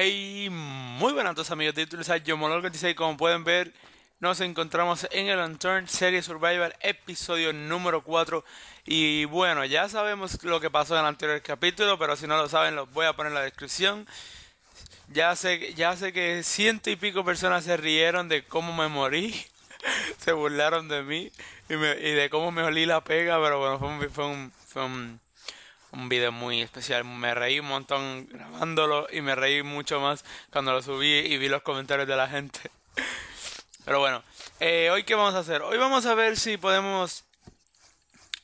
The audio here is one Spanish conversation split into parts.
Hey, muy buenas a todos amigos de YouTube, yo Molol26, como pueden ver nos encontramos en el Unturned Serie Survival episodio número 4 y bueno, ya sabemos lo que pasó en el anterior capítulo, pero si no lo saben los voy a poner en la descripción. Ya sé, ya sé que ciento y pico personas se rieron de cómo me morí, se burlaron de mí y, de cómo me olí la pega, pero bueno, fue un, fue un, fue un un video muy especial. Me reí un montón grabándolo y me reí mucho más cuando lo subí y vi los comentarios de la gente. Pero bueno, eh, hoy qué vamos a hacer? Hoy vamos a ver si podemos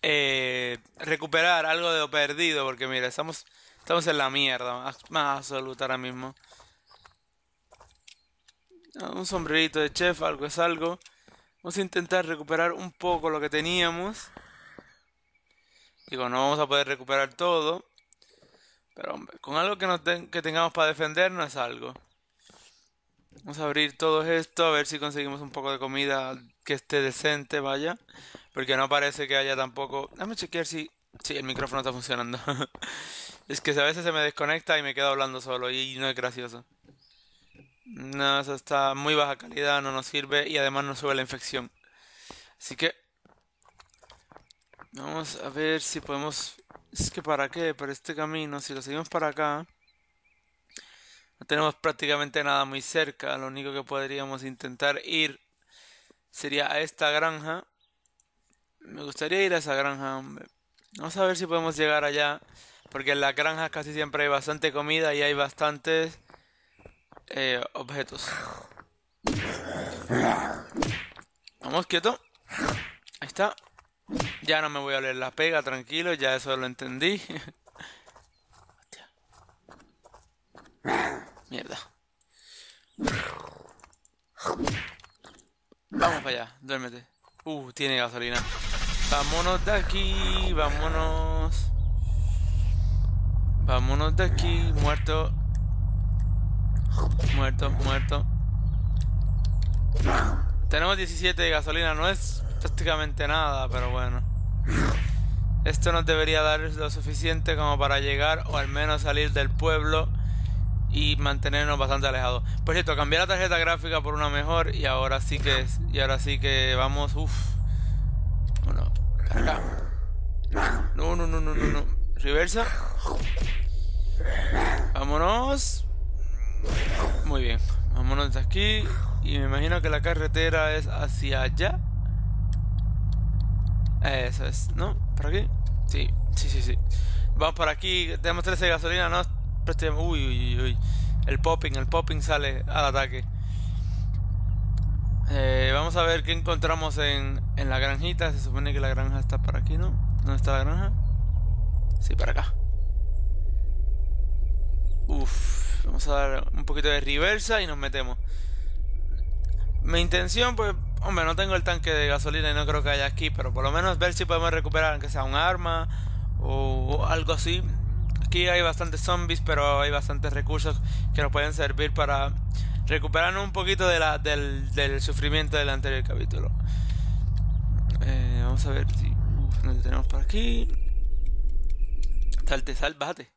eh, recuperar algo de lo perdido, porque mira, estamos, estamos en la mierda, más, absoluta ahora mismo. Un sombrerito de chef, algo es algo. Vamos a intentar recuperar un poco lo que teníamos. Digo, no vamos a poder recuperar todo. Pero hombre, con algo que, nos que tengamos para defendernos es algo. Vamos a abrir todo esto, a ver si conseguimos un poco de comida que esté decente, vaya. Porque no parece que haya tampoco... Déjame chequear si... Sí, el micrófono está funcionando. es que a veces se me desconecta y me quedo hablando solo y no es gracioso. No, eso está muy baja calidad, no nos sirve y además no sube la infección. Así que Vamos a ver si podemos... Es que para qué, para este camino, si lo seguimos para acá... No tenemos prácticamente nada muy cerca. Lo único que podríamos intentar ir sería a esta granja. Me gustaría ir a esa granja, hombre. Vamos a ver si podemos llegar allá. Porque en la granja casi siempre hay bastante comida y hay bastantes eh, objetos. Vamos, quieto. Ahí está. Ya no me voy a leer la pega, tranquilo, ya eso lo entendí. Mierda. Vamos para allá, duérmete. Uh, tiene gasolina. Vámonos de aquí, vámonos. Vámonos de aquí, muerto. Muerto, muerto. Tenemos 17 de gasolina, no es prácticamente nada, pero bueno. Esto nos debería dar lo suficiente como para llegar o al menos salir del pueblo y mantenernos bastante alejados. Por cierto, cambié la tarjeta gráfica por una mejor y ahora sí que y ahora sí que vamos, uff. Bueno. No, no, no, no, no, no. Reversa. Vámonos. Muy bien. Vámonos de aquí. Y me imagino que la carretera es hacia allá. Eso es, ¿no? ¿Por aquí? Sí, sí, sí, sí. Vamos por aquí, tenemos 13 de gasolina, ¿no? Uy, uy, uy. El popping, el popping sale al ataque. Eh, vamos a ver qué encontramos en, en la granjita. Se supone que la granja está por aquí, ¿no? ¿Dónde está la granja? Sí, para acá. Uf, vamos a dar un poquito de reversa y nos metemos. Mi intención, pues, Hombre, no tengo el tanque de gasolina y no creo que haya aquí, pero por lo menos ver si podemos recuperar aunque sea un arma o algo así. Aquí hay bastantes zombies, pero hay bastantes recursos que nos pueden servir para recuperar un poquito del, del sufrimiento del anterior capítulo. Eh, vamos a ver si uf, nos tenemos por aquí. Salte, sal, bájate.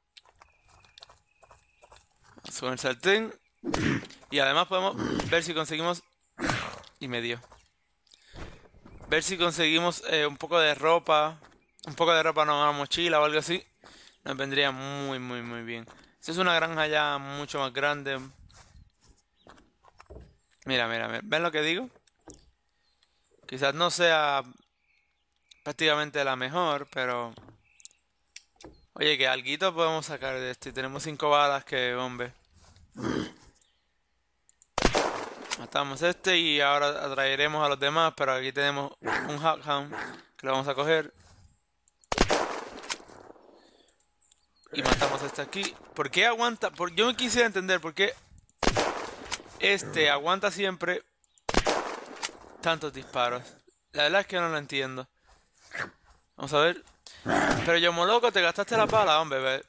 Vamos con el sartén. Y además podemos ver si conseguimos... Y medio. Ver si conseguimos eh, un poco de ropa. Un poco de ropa, no, una mochila o algo así. Nos vendría muy, muy, muy bien. Esta es una granja ya mucho más grande. Mira, mira, mira. ¿Ven lo que digo? Quizás no sea prácticamente la mejor, pero... Oye, que alguito podemos sacar de esto. Y tenemos cinco balas que, hombre. Matamos este y ahora atraeremos a los demás, pero aquí tenemos un Hackhound que lo vamos a coger. Y matamos a este aquí. ¿Por qué aguanta? Por... Yo me quisiera entender por qué este aguanta siempre tantos disparos. La verdad es que no lo entiendo. Vamos a ver. Pero yo, loco, te gastaste la pala, hombre.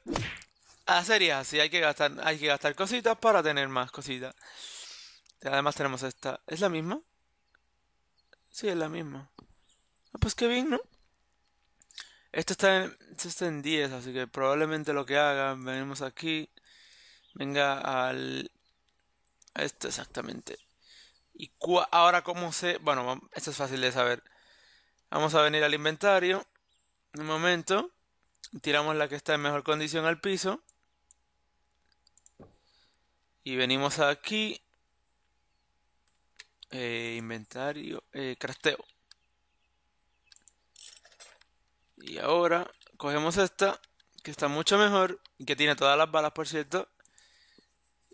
A series así, hay que gastar, hay que gastar cositas para tener más cositas. Además tenemos esta. ¿Es la misma? Sí, es la misma. Ah, pues qué bien, ¿no? Esto está en, esto está en 10, así que probablemente lo que haga, venimos aquí, venga al... esto exactamente. Y ahora cómo se... Bueno, esto es fácil de saber. Vamos a venir al inventario. Un momento. Tiramos la que está en mejor condición al piso. Y venimos aquí. Eh, inventario. Eh, crasteo. Y ahora cogemos esta, que está mucho mejor, y que tiene todas las balas, por cierto.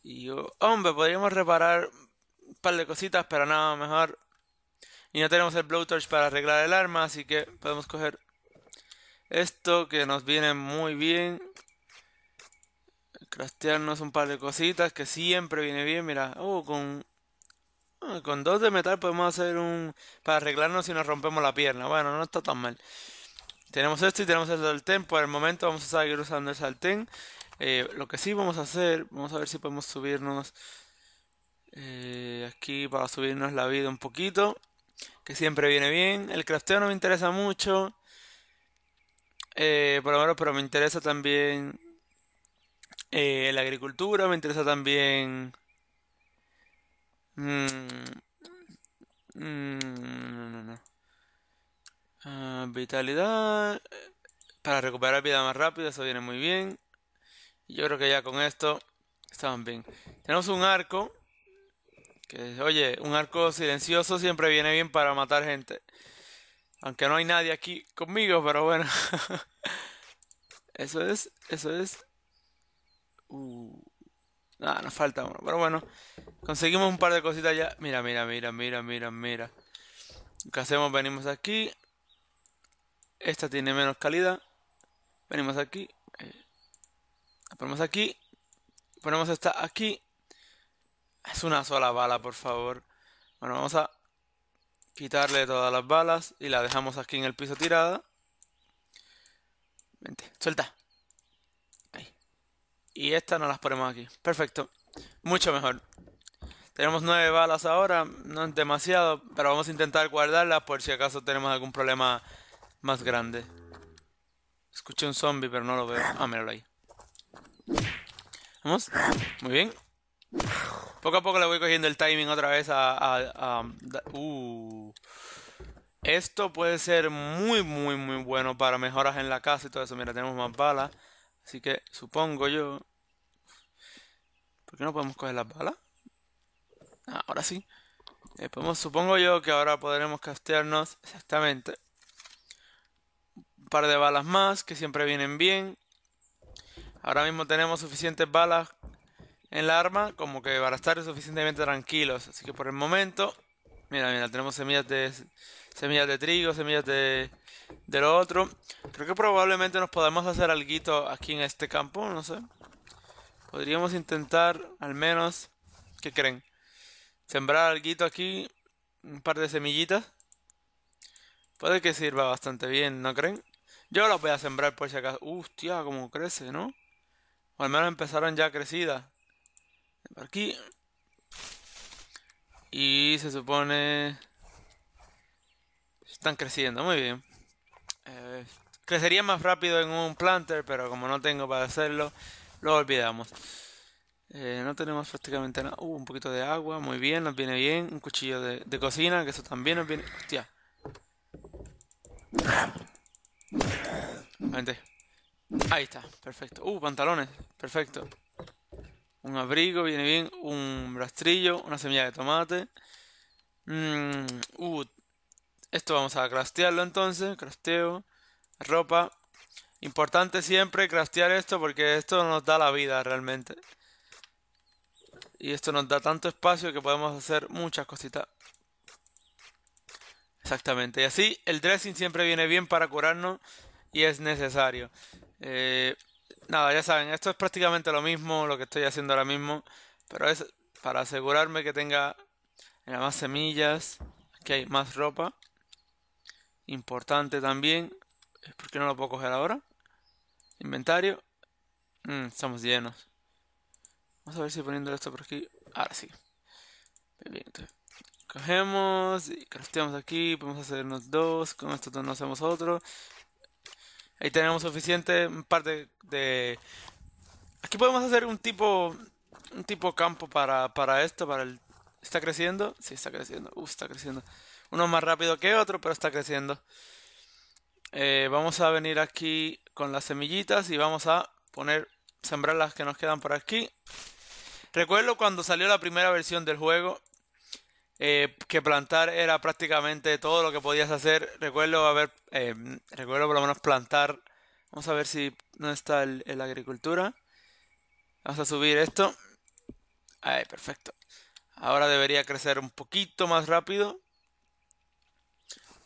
Y yo, hombre, podríamos reparar un par de cositas, pero nada mejor. Y no tenemos el blowtorch para arreglar el arma, así que podemos coger esto que nos viene muy bien. Craftearnos un par de cositas que siempre viene bien. Mira, oh, con, ah, con dos de metal podemos hacer un... Para arreglarnos si nos rompemos la pierna. Bueno, no está tan mal. Tenemos esto y tenemos el sartén. Por el momento vamos a seguir usando el sartén. Eh, lo que sí vamos a hacer, vamos a ver si podemos subirnos eh, aquí para subirnos la vida un poquito. Que siempre viene bien. El crafteo no me interesa mucho. Eh, por lo menos, pero me interesa también la agricultura. Me interesa también... Mm, mm, no, no, no. Ah, vitalidad. Para recuperar vida más rápido, eso viene muy bien. Yo creo que ya con esto estamos bien. Tenemos un arco. Que, oye, un arco silencioso siempre viene bien para matar gente. Aunque no hay nadie aquí conmigo, pero bueno. eso es, eso es. Uh, nada, nos falta uno. Pero bueno, conseguimos un par de cositas ya. Mira, mira, mira, mira, mira, mira. ¿Qué hacemos? Venimos aquí. Esta tiene menos calidad. Venimos aquí. Eh, la ponemos aquí. Ponemos esta aquí. Es una sola bala, por favor. Bueno, vamos a quitarle todas las balas y la dejamos aquí en el piso tirada. Vente, suelta. Ahí. Y esta no las ponemos aquí. Perfecto. Mucho mejor. Tenemos nueve balas ahora. No es demasiado, pero vamos a intentar guardarlas por si acaso tenemos algún problema más grande. Escuché un zombie, pero no lo veo. Ah, míralo ahí. Vamos. Muy bien. Poco a poco le voy cogiendo el timing otra vez a... uh. Esto puede ser muy, muy, muy bueno para mejoras en la casa y todo eso. Mira, tenemos más balas. Así que supongo yo... ¿Por qué no podemos coger las balas? Ah, ahora sí. Eh, supongo yo que ahora podremos castearnos exactamente par de balas más que siempre vienen bien. Ahora mismo tenemos suficientes balas en la arma como que para estar suficientemente tranquilos. Así que por el momento, mira, mira, tenemos semillas de semillas de trigo, semillas de, de lo otro. Creo que probablemente nos podemos hacer algo aquí en este campo, no sé. Podríamos intentar al menos, ¿qué creen? Sembrar algo aquí, un par de semillitas. Puede que sirva bastante bien, ¿no creen? Yo las voy a sembrar por si acaso. Hostia, como crece, ¿no? O al menos empezaron ya crecidas. aquí. Y se supone... Están creciendo, muy bien. Eh, crecería más rápido en un planter, pero como no tengo para hacerlo, lo olvidamos. Eh, no tenemos prácticamente nada. Uh, un poquito de agua, muy bien, nos viene bien. Un cuchillo de, cocina, que eso también nos viene... Hostia. Ahí está, perfecto. Uh, pantalones, perfecto. Un abrigo, viene bien. Un rastrillo, una semilla de tomate. Mm, uh, esto vamos a crastearlo entonces. Crasteo, ropa. Importante siempre crastear esto porque esto nos da la vida realmente. Y esto nos da tanto espacio que podemos hacer muchas cositas. Exactamente. Y así el dressing siempre viene bien para curarnos y es necesario. Eh, nada, ya saben, esto es prácticamente lo mismo, lo que estoy haciendo ahora mismo, pero es para asegurarme que tenga más semillas, aquí hay más ropa, importante también, ¿por qué no lo puedo coger ahora? Inventario, mm, estamos llenos. Vamos a ver si poniendo esto por aquí, ahora sí. Bien, cogemos y crafteamos aquí, podemos hacernos dos, con esto no hacemos otro. Ahí tenemos suficiente parte de... Aquí podemos hacer un tipo un tipo campo para, para esto, para el... ¿Está creciendo? Sí, está creciendo. Uh, está creciendo. Uno más rápido que otro, pero está creciendo. Eh, vamos a venir aquí con las semillitas y vamos a poner, sembrar las que nos quedan por aquí. Recuerdo cuando salió la primera versión del juego, eh, que plantar era prácticamente todo lo que podías hacer. Recuerdo haber, eh, recuerdo por lo menos plantar. Vamos a ver si no está la agricultura. Vamos a subir esto. Ahí, perfecto. Ahora debería crecer un poquito más rápido.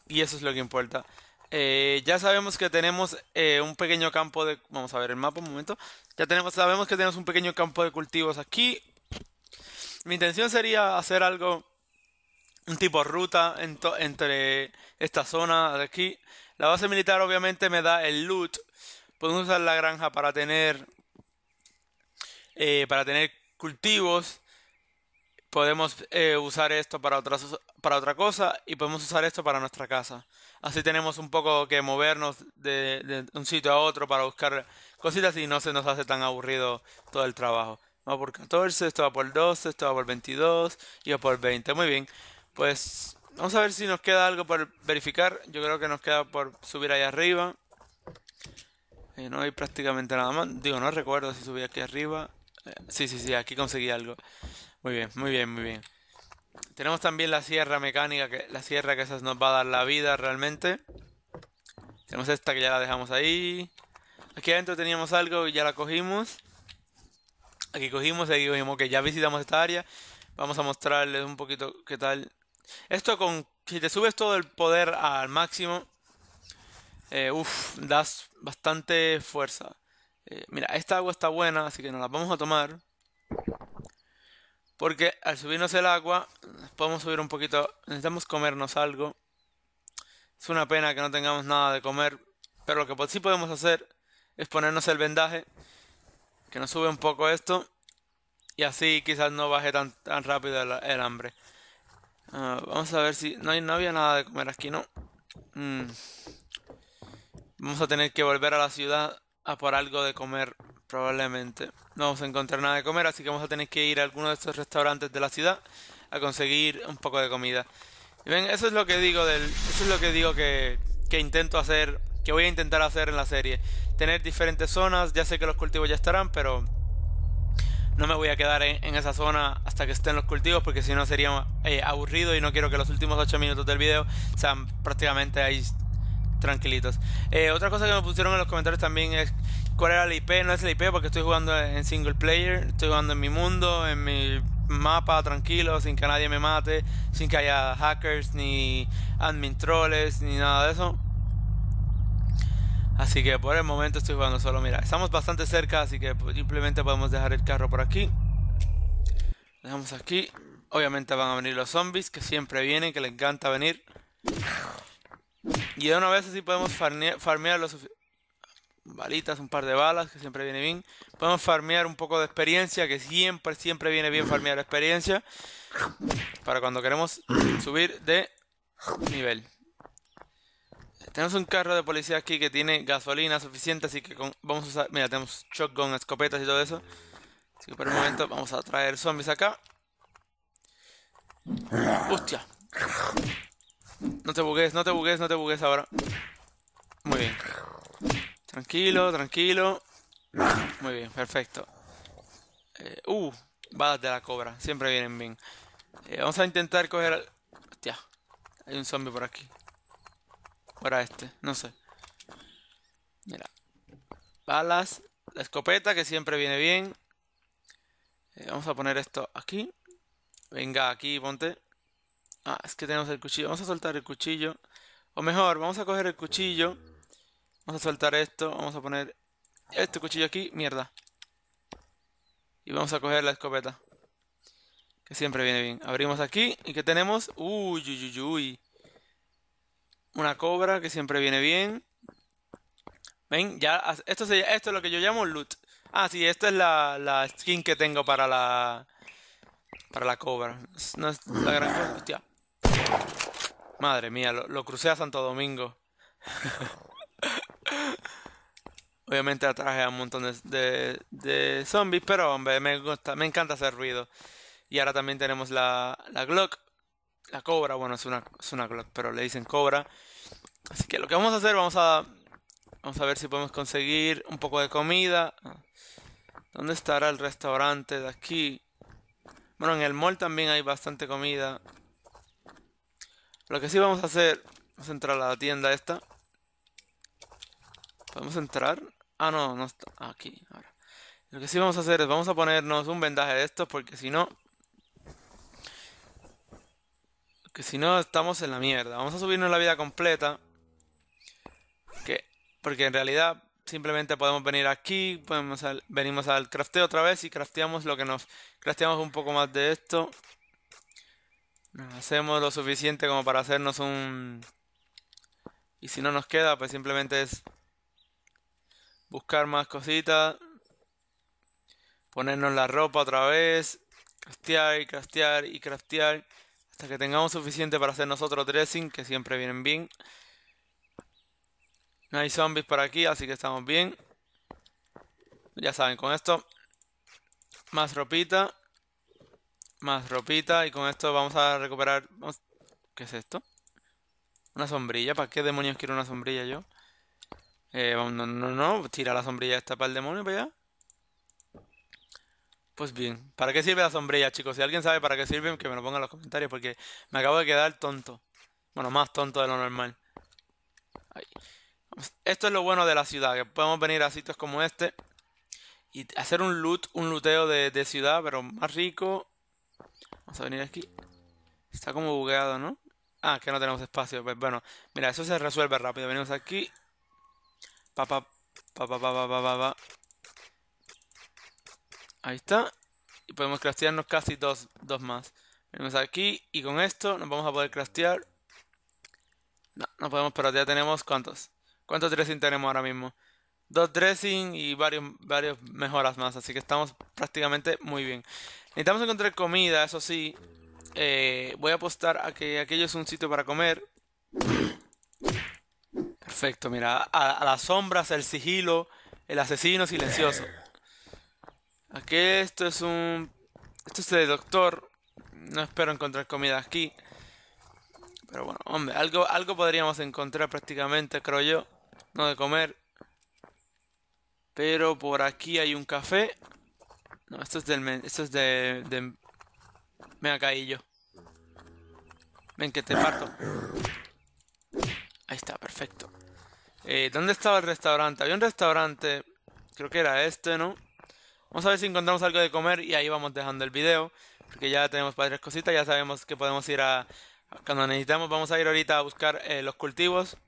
Y eso es lo que importa. Eh, ya sabemos que tenemos un pequeño campo de... Vamos a ver el mapa un momento. Ya tenemos, sabemos que tenemos un pequeño campo de cultivos aquí. Mi intención sería hacer algo un tipo ruta entre esta zona de aquí. La base militar obviamente me da el loot. Podemos usar la granja para tener eh, para tener cultivos. Podemos eh, usar esto para, otras, para otra cosa y podemos usar esto para nuestra casa. Así tenemos un poco que movernos de, de un sitio a otro para buscar cositas y no se nos hace tan aburrido todo el trabajo. Va por 14, esto va por 12, esto va por 22 y va por 20. Muy bien. Pues vamos a ver si nos queda algo por verificar. Yo creo que nos queda por subir ahí arriba. Eh, no hay prácticamente nada más. Digo, no recuerdo si subí aquí arriba. Eh, sí, sí, sí, aquí conseguí algo. Muy bien, muy bien, muy bien. Tenemos también la sierra mecánica, que la sierra que esa nos va a dar la vida realmente. Tenemos esta que ya la dejamos ahí. Aquí adentro teníamos algo y ya la cogimos. Aquí cogimos, aquí cogimos que ya visitamos esta área. Vamos a mostrarles un poquito qué tal esto con... Si te subes todo el poder al máximo, eh, uff, das bastante fuerza. Eh, mira, esta agua está buena, así que nos la vamos a tomar. Porque al subirnos el agua, podemos subir un poquito. Necesitamos comernos algo. Es una pena que no tengamos nada de comer. Pero lo que sí podemos hacer es ponernos el vendaje. Que nos sube un poco esto. Y así quizás no baje tan, tan rápido el hambre. Ah, vamos a ver si... No, hay, no había nada de comer aquí, ¿no? Mm. Vamos a tener que volver a la ciudad a por algo de comer, probablemente. No vamos a encontrar nada de comer, así que vamos a tener que ir a alguno de estos restaurantes de la ciudad a conseguir un poco de comida. Y ven, eso es lo que digo. Eso es lo que digo que, que intento hacer, que voy a intentar hacer en la serie. Tener diferentes zonas, ya sé que los cultivos ya estarán, pero no me voy a quedar en, esa zona hasta que estén los cultivos porque si no sería eh, aburrido y no quiero que los últimos 8 minutos del video sean prácticamente ahí tranquilitos. Eh, otra cosa que me pusieron en los comentarios también es cuál era la IP. No es la IP porque estoy jugando en single player, estoy jugando en mi mundo, en mi mapa tranquilo, sin que nadie me mate, sin que haya hackers ni admin trolls ni nada de eso. Así que por el momento estoy jugando solo. Mira, estamos bastante cerca, así que simplemente podemos dejar el carro por aquí. Dejamos aquí. Obviamente van a venir los zombies, que siempre vienen, que les encanta venir. Y de una vez así podemos farmear, los balitas, un par de balas, que siempre viene bien. Podemos farmear un poco de experiencia, que siempre, siempre viene bien farmear experiencia. Para cuando queremos subir de nivel. Tenemos un carro de policía aquí que tiene gasolina suficiente, así que vamos a usar... Mira, tenemos shotgun, escopetas y todo eso. Así que por el momento vamos a traer zombies acá. ¡Hostia! No te bugues, no te bugues, no te bugues ahora. Muy bien. Tranquilo, tranquilo. Muy bien, perfecto. Eh, uh, balas de la cobra. Siempre vienen bien. Eh, vamos a intentar coger... Hostia, hay un zombie por aquí. Para este, no sé. Mira. Balas. La escopeta que siempre viene bien. Eh, vamos a poner esto aquí. Venga, aquí, ponte. Ah, es que tenemos el cuchillo. Vamos a soltar el cuchillo. O mejor, vamos a coger el cuchillo. Vamos a soltar esto. Vamos a poner este cuchillo aquí. Mierda. Y vamos a coger la escopeta. Que siempre viene bien. Abrimos aquí. ¿Y qué tenemos? Uy, uy, uy, uy. Una cobra que siempre viene bien. Ven, ya, esto, es lo que yo llamo loot. Ah, sí, esta es la, skin que tengo para la... Para la cobra. No es la gran Hostia. Madre mía, lo, crucé a Santo Domingo. Obviamente atraje a un montón de, de, zombies, pero hombre, me, gusta, me encanta hacer ruido. Y ahora también tenemos la, la Glock, la Cobra, bueno, es una, es una Glock, pero le dicen Cobra. Así que lo que vamos a hacer, vamos a, vamos a ver si podemos conseguir un poco de comida. ¿Dónde estará el restaurante de aquí? Bueno, en el mall también hay bastante comida. Lo que sí vamos a hacer, vamos a entrar a la tienda esta. ¿Podemos entrar? Ah, no, no está. Aquí, ahora. Lo que sí vamos a hacer es vamos a ponernos un vendaje de estos porque si no... Que si no estamos en la mierda. Vamos a subirnos la vida completa. Que, porque en realidad simplemente podemos venir aquí, podemos venimos al crafteo otra vez y crafteamos lo que nos... Crafteamos un poco más de esto. hacemos lo suficiente como para hacernos un... Y si no nos queda, pues simplemente es buscar más cositas, ponernos la ropa otra vez, craftear y craftear y craftear hasta que tengamos suficiente para hacer nosotros dressing, que siempre vienen bien. No hay zombies por aquí, así que estamos bien. Ya saben, con esto más ropita, más ropita y con esto vamos a recuperar... ¿Qué es esto? Una sombrilla, ¿para qué demonios quiero una sombrilla yo? Eh, no, no, no, tira la sombrilla esta para el demonio para allá. Pues bien, ¿para qué sirve la sombrilla, chicos? Si alguien sabe para qué sirve, que me lo ponga en los comentarios, porque me acabo de quedar tonto. Bueno, más tonto de lo normal. Esto es lo bueno de la ciudad, que podemos venir a sitios como este y hacer un loot, un looteo de, de ciudad, pero más rico. Vamos a venir aquí. Está como bugueado, ¿no? Ah, que no tenemos espacio. Pues bueno, mira, eso se resuelve rápido. Venimos aquí Pa, pa, pa. Ahí está. Y podemos craftearnos casi dos, dos más. Venimos aquí y con esto nos vamos a poder craftear. No, no podemos, pero ya tenemos ¿cuántos? ¿Cuántos dressing tenemos ahora mismo? Dos dressing y varios, varios mejoras más. Así que estamos prácticamente muy bien. Necesitamos encontrar comida, eso sí. Eh, voy a apostar a que aquello es un sitio para comer. Perfecto, mira, a, las sombras, el sigilo, el asesino silencioso. Aquí esto es un... Esto es de doctor. No espero encontrar comida aquí. Pero bueno, hombre, algo, algo podríamos encontrar prácticamente, creo yo. No de comer. Pero por aquí hay un café. No, esto es del... Esto es de... de... Me caí yo. Ven que te parto. Ahí está, perfecto. Eh, ¿Dónde estaba el restaurante? Había un restaurante, creo que era este, ¿no? Vamos a ver si encontramos algo de comer y ahí vamos dejando el video. Porque ya tenemos varias cositas, ya sabemos que podemos ir a... Cuando necesitamos, vamos a ir ahorita a buscar eh, los cultivos.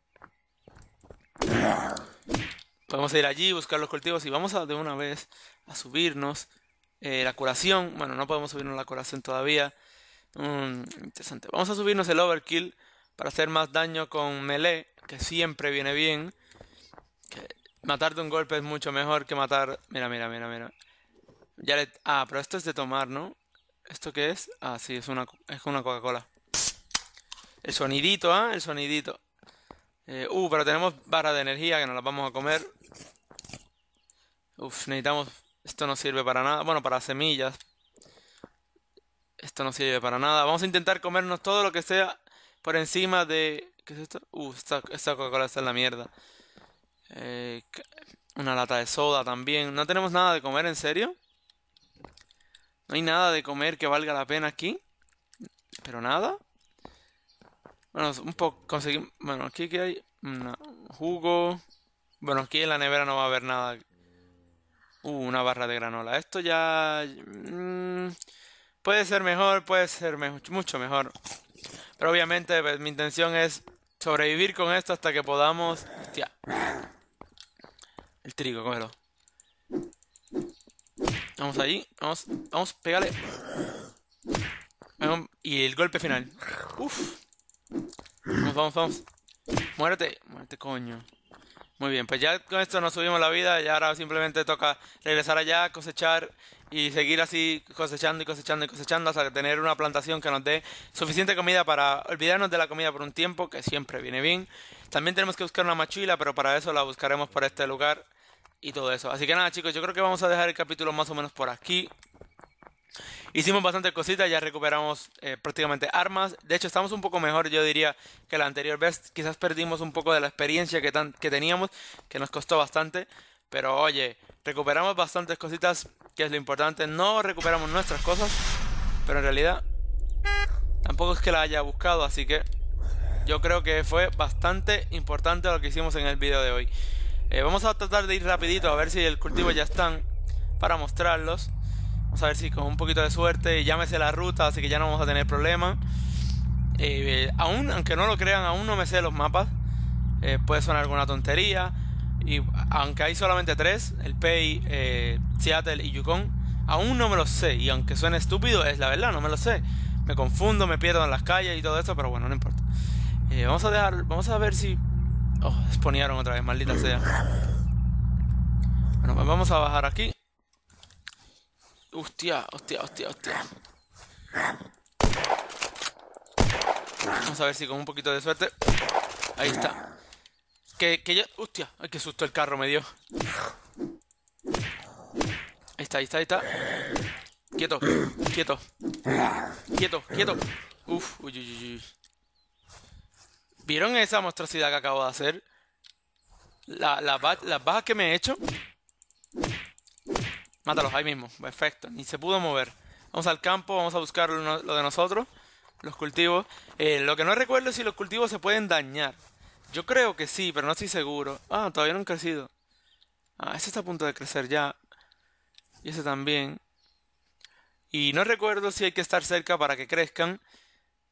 Podemos ir allí, buscar los cultivos y vamos a de una vez a subirnos eh, la curación. Bueno, no podemos subirnos la curación todavía. Mm, interesante. Vamos a subirnos el overkill para hacer más daño con melee que siempre viene bien. matar de un golpe es mucho mejor que matar... Mira, mira, mira, mira. Ya le... Ah, pero esto es de tomar, ¿no? ¿Esto qué es? Ah, sí, es una, es una Coca-Cola. El sonidito, ¿ah? El sonidito. Eh, uh, pero tenemos barra de energía que nos las vamos a comer. Uf, necesitamos... Esto no sirve para nada. Bueno, para semillas. Esto no sirve para nada. Vamos a intentar comernos todo lo que sea por encima de ¿Qué es esto? Uh, esta, Coca-Cola está en la mierda. Eh, una lata de soda también. ¿No tenemos nada de comer, en serio? ¿No hay nada de comer que valga la pena aquí? ¿Pero nada? Bueno, un poco conseguimos... Bueno, aquí que hay... un jugo... Bueno, aquí en la nevera no va a haber nada. Uh, una barra de granola. Esto ya... Mm, puede ser mejor, puede ser mucho mejor. Pero obviamente pues, mi intención es sobrevivir con esto hasta que podamos... Hostia. El trigo, cógelo. Vamos ahí. Vamos, vamos, pégale. Y el golpe final. Uf. Vamos, vamos, vamos. Muérete. Muérete, coño. Muy bien, pues ya con esto nos subimos la vida y ahora simplemente toca regresar allá, cosechar y seguir así cosechando y cosechando y cosechando hasta tener una plantación que nos dé suficiente comida para olvidarnos de la comida por un tiempo, que siempre viene bien. También tenemos que buscar una machuila, pero para eso la buscaremos por este lugar, y todo eso. Así que nada chicos, yo creo que vamos a dejar el capítulo más o menos por aquí. Hicimos bastantes cositas, ya recuperamos eh, prácticamente armas. De hecho, estamos un poco mejor, yo diría, que la anterior vez. Quizás perdimos un poco de la experiencia que, que teníamos, que nos costó bastante. Pero oye, recuperamos bastantes cositas, que es lo importante. No recuperamos nuestras cosas, pero en realidad tampoco es que la haya buscado, así que yo creo que fue bastante importante lo que hicimos en el video de hoy. Eh, vamos a tratar de ir rapidito a ver si el cultivo ya están para mostrarlos. Vamos a ver si con un poquito de suerte sé la ruta, así que ya no vamos a tener problema. Eh, aún, aunque no lo crean, aún no me sé los mapas. Eh, puede sonar alguna tontería. Y aunque hay solamente tres, el Pay, eh, Seattle y Yukon, aún no me los sé. Y aunque suene estúpido, es la verdad, no me lo sé. Me confundo, me pierdo en las calles y todo eso, pero bueno, no importa. vamos a dejar, vamos a ver si... Oh, exponieron otra vez, maldita sea. Bueno, pues vamos a bajar aquí. Hostia, hostia, hostia, hostia. Vamos a ver si con un poquito de suerte. Ahí está. Que, que ya. Hostia, ay, qué susto el carro me dio. Ahí está, ahí está, ahí está. Quieto, quieto. Quieto, quieto. Uf, uy, uy, uy. ¿Vieron esa monstruosidad que acabo de hacer? La, las bajas que me he hecho Mátalos ahí mismo. Perfecto. Ni se pudo mover. Vamos al campo, vamos a buscar lo, de nosotros. Los cultivos. Eh, lo que no recuerdo es si los cultivos se pueden dañar. Yo creo que sí, pero no estoy seguro. Ah, todavía no han crecido. Ah, ese está a punto de crecer ya. Y ese también. Y no recuerdo si hay que estar cerca para que crezcan.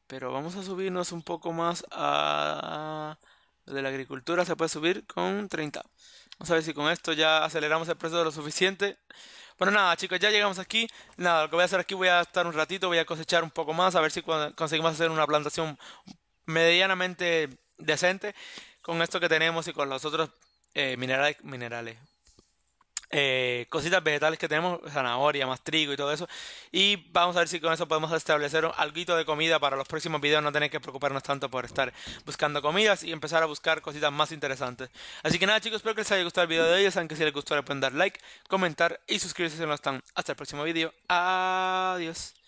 Pero vamos a subirnos un poco más a... De la agricultura se puede subir con 30. Vamos a ver si con esto ya aceleramos el proceso lo suficiente. Bueno, nada, chicos, ya llegamos aquí. Nada, lo que voy a hacer aquí, voy a estar un ratito, voy a cosechar un poco más, a ver si conseguimos hacer una plantación medianamente decente con esto que tenemos y con los otros eh, minerales, minerales, eh, cositas vegetales que tenemos, zanahoria, más trigo y todo eso. Y vamos a ver si con eso podemos establecer algo de comida para los próximos videos, no tener que preocuparnos tanto por estar buscando comidas y empezar a buscar cositas más interesantes. Así que nada chicos, espero que les haya gustado el video de hoy, saben que si les gustó le pueden dar like, comentar y suscribirse si no están. Hasta el próximo video, adiós.